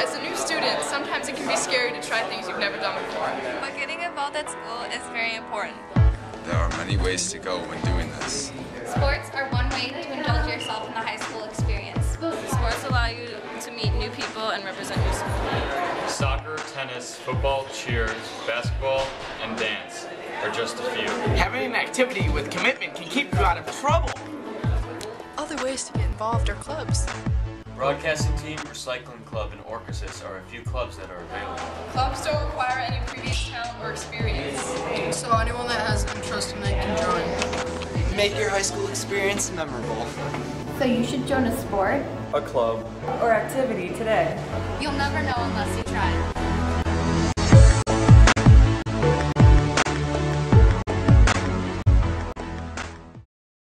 As a new student, sometimes it can be scary to try things you've never done before. But getting involved at school is very important. There are many ways to go when doing this. Sports are one way to indulge yourself in the high school experience. Sports allow you to meet new people and represent your school. Soccer, tennis, football, cheer, basketball, and dance are just a few. Having an activity with commitment can keep you out of trouble. Other ways to get involved are clubs. Broadcasting team, recycling club, and orchestras are a few clubs that are available. Clubs don't require any previous talent or experience. So anyone that has interest in it can join. Make your high school experience memorable. So you should join a sport A club. Or activity today. You'll never know unless you try.